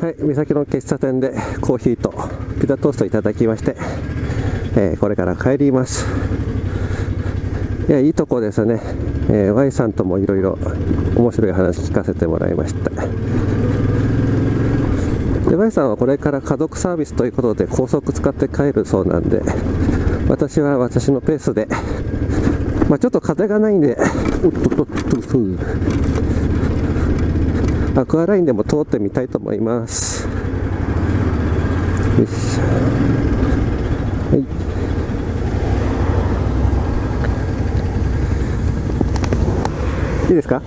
はい、三崎の喫茶店でコーヒーとピザトーストいただきまして、えーこれから帰ります。いや、いいとこですね。えー Y さんともいろいろ面白い話聞かせてもらいました。で Y さんはこれから家族サービスということで高速使って帰るそうなんで、私は私のペースで、まあ、ちょっと風がないんで、うっとっとっとっとアクアラインでも通ってみたいと思います。よしはい。いいですか？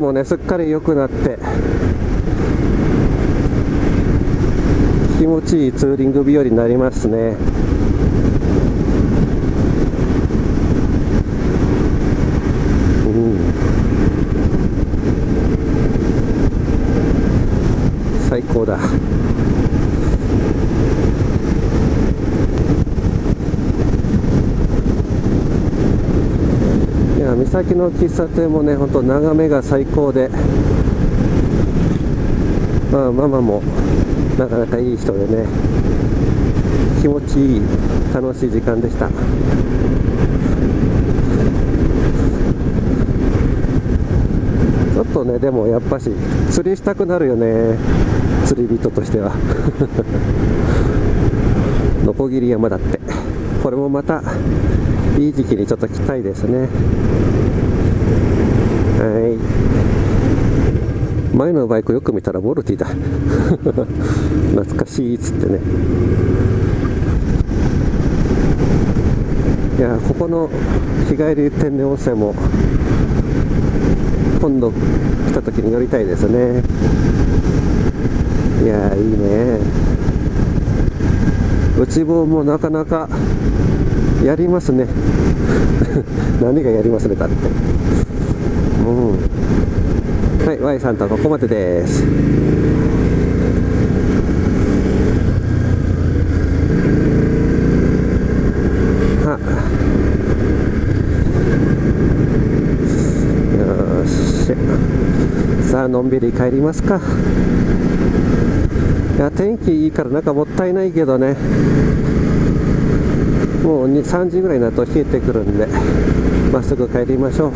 もねすっかり良くなって。気持ちいいツーリング日和になりますね。最高だ。岬の喫茶店もね本当眺めが最高でまあママもなかなかいい人でね気持ちいい楽しい時間でした。ちょっとねでもやっぱし釣りしたくなるよね釣り人としては。ノコギリ山だって。これもまたいい時期にちょっと来たいですね。はい。前のバイクよく見たらボルティだ。懐かしいっつってね。いやここの日帰り天然温泉も今度来た時に乗りたいですね。いやいいね。内房もなかなかやりますね。何がやりますねだって。うん。はい Y さんとここまでです。はよし。さあのんびり帰りますか。いや天気いいからなんかもったいないけどね。もう2 3時ぐらいになると冷えてくるんでまっすぐ帰りましょう。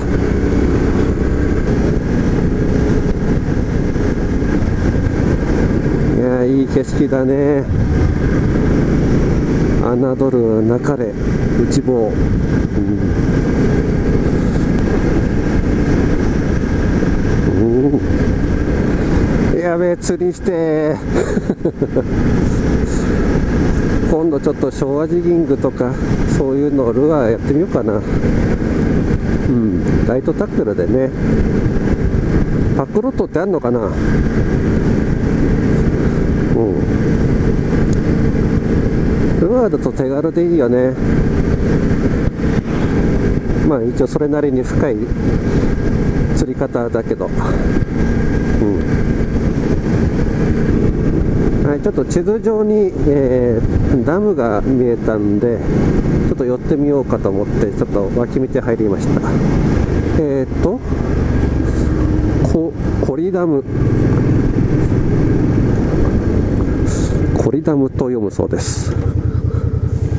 いやいい景色だね。侮るなかれ内房、うん。うん。やべえ釣りして。今度ちょっと昭和ジギングとかそういうのルアーやってみようかな。うん。ライトタックルでね。パックロットってあんのかな。うん。ルアーだと手軽でいいよね。まあ一応それなりに深い釣り方だけど。うん。はい、ちょっと地図上に、えーダムが見えたんでちょっと寄ってみようかと思ってちょっと脇道入りました。えっ、とこコリダム。コリダムと読むそうです。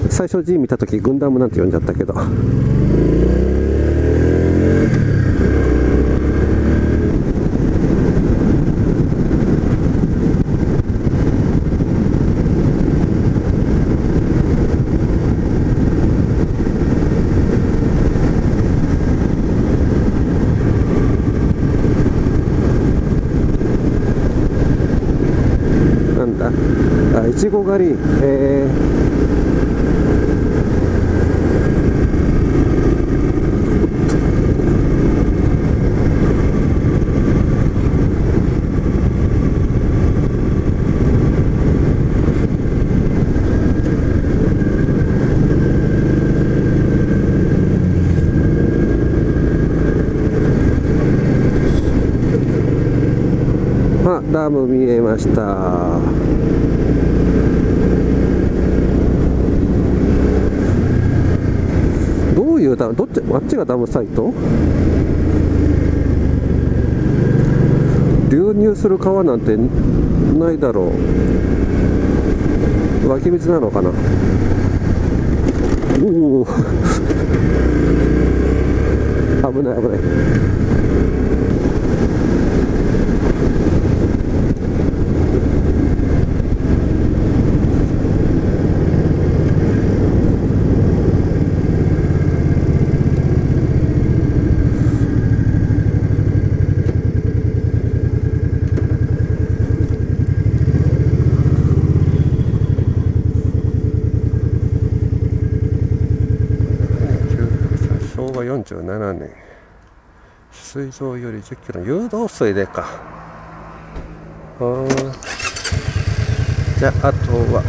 最初字見た時軍ダムなんて読んじゃったけどなんだあいちご狩りえー。まあダム見えました。どういうダムどっちあっちがダムサイト？流入する川なんてないだろう。湧き水なのかな？おお。危ない危ない。37年。水道より10キロ。誘導水でか。じゃああとは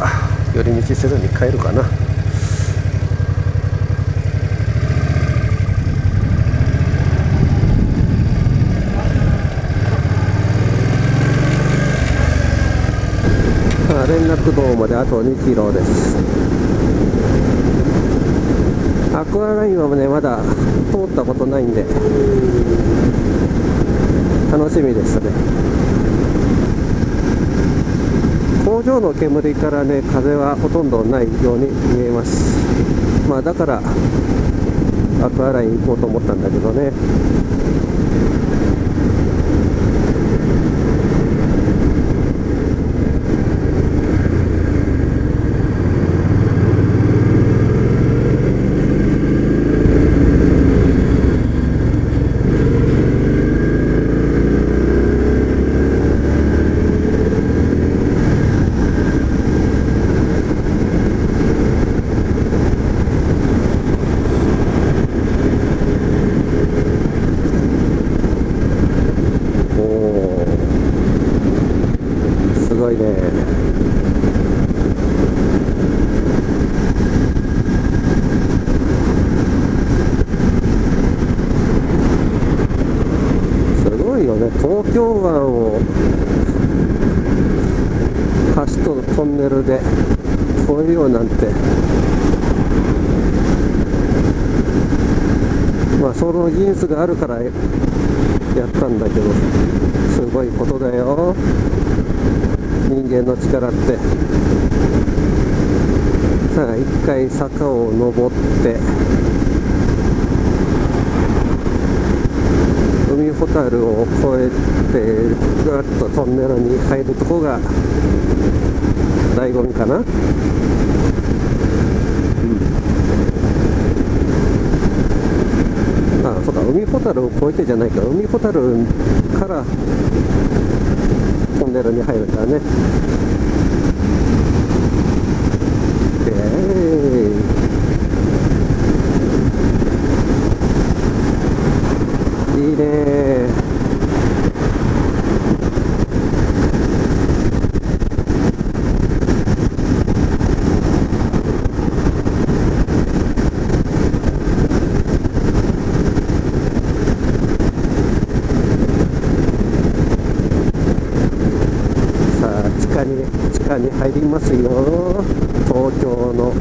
寄り道せずに帰るかな。あ連絡道まであと2キロです。アクアラインはねまだ通ったことないんで楽しみですね。工場の煙からね風はほとんどないように見えます。まあだからアクアライン行こうと思ったんだけどねおおすごいねすごいよね東湾を橋とトンネルで越えようなんてまあその技術があるからやったんだけどすごいことだよ人間の力ってさあ一回坂を登って海ほたるを越えてぐっとトンネルに入るとこが醍醐味かな。あそうか海ほたるを越えてじゃないか。海ほたるからトンネルに入るからねえーいいねさあ地下に地下に入りますよ。東京の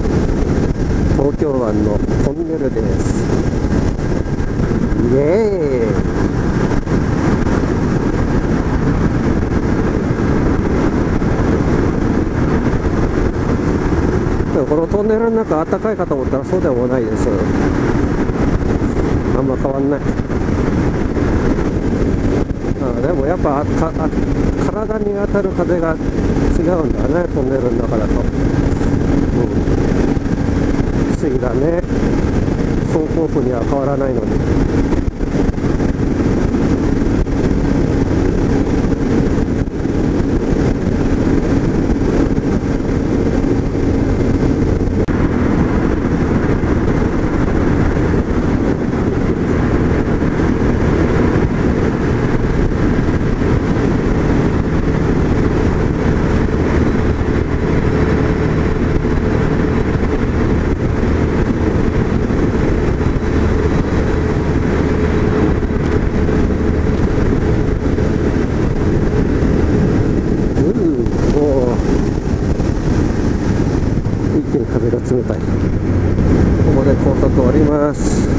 東京湾のトンネルです。イエーイ。でもこのトンネルの中暖かいかと思ったらそうでもないです。あんま変わんない。あでもやっぱあかあ体に当たる風が違うんだねトンネルの中だと、うん、不思議だね。走行区には変わらないのに。けに風が冷たい。ここで高速降ります。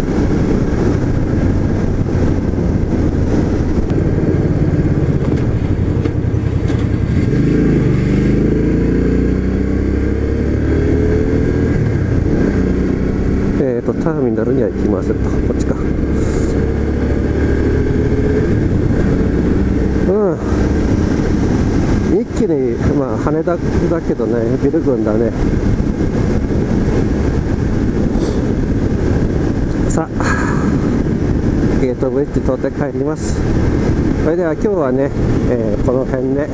えっ、ー、とターミナルには行きませんと。こっちか。うん。一気にまあ羽田だけどねビル群だね。ートブリッジ通って帰ります。それでは今日はね、えー、この辺で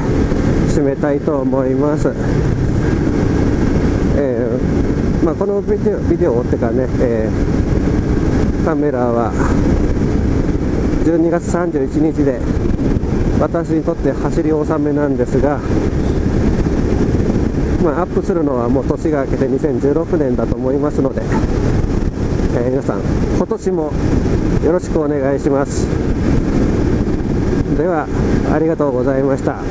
締めたいと思います。えー、まあ、このビデオビデオってかね、えー、カメラは12月31日で私にとって走り納めなんですが、まあ、アップするのはもう年が明けて2016年だと思いますので、えー、皆さん今年もよろしくお願いします。ではありがとうございました。